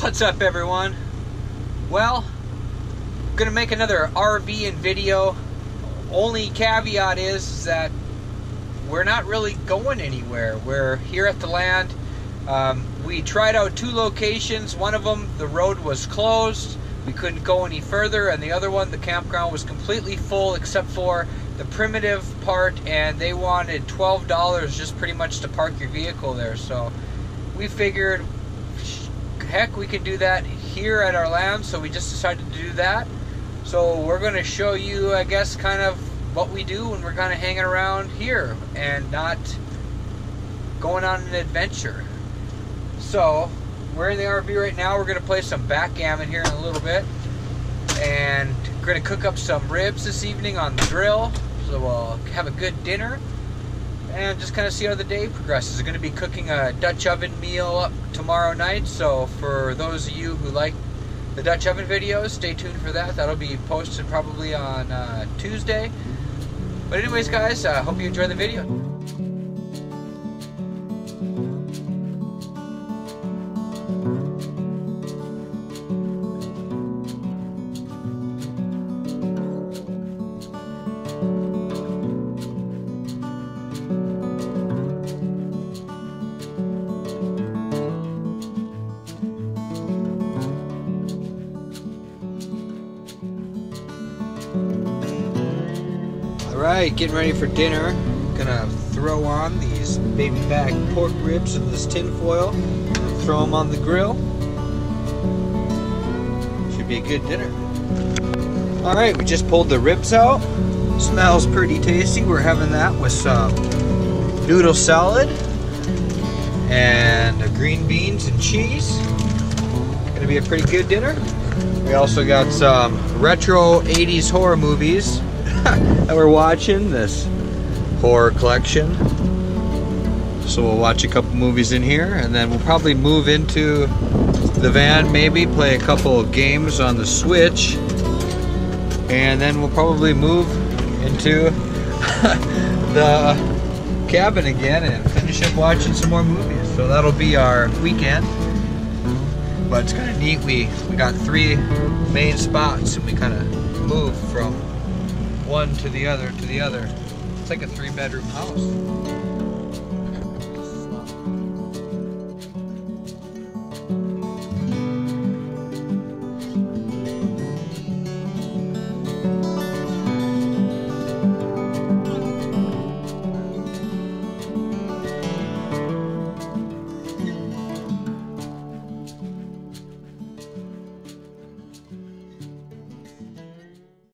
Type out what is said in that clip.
What's up everyone? Well, gonna make another RV and video. Only caveat is that we're not really going anywhere. We're here at the land. Um, we tried out two locations. One of them, the road was closed. We couldn't go any further. And the other one, the campground was completely full except for the primitive part. And they wanted $12 just pretty much to park your vehicle there. So we figured heck, we can do that here at our land, so we just decided to do that. So we're going to show you, I guess, kind of what we do when we're kind of hanging around here and not going on an adventure. So we're in the RV right now. We're going to play some backgammon here in a little bit. And we're going to cook up some ribs this evening on the grill. So we'll have a good dinner and just kind of see how the day progresses. I'm going to be cooking a Dutch oven meal up tomorrow night, so for those of you who like the Dutch oven videos, stay tuned for that. That'll be posted probably on uh, Tuesday. But anyways, guys, I uh, hope you enjoy the video. Alright, getting ready for dinner. Gonna throw on these baby back pork ribs in this tin foil. Throw them on the grill. Should be a good dinner. Alright, we just pulled the ribs out. Smells pretty tasty. We're having that with some noodle salad and green beans and cheese. Gonna be a pretty good dinner. We also got some retro 80s horror movies that we're watching, this horror collection. So we'll watch a couple movies in here and then we'll probably move into the van maybe, play a couple of games on the Switch and then we'll probably move into the cabin again and finish up watching some more movies. So that'll be our weekend. But it's kind of neat. We we got three main spots and we kind of move from one to the other to the other. It's like a three bedroom house.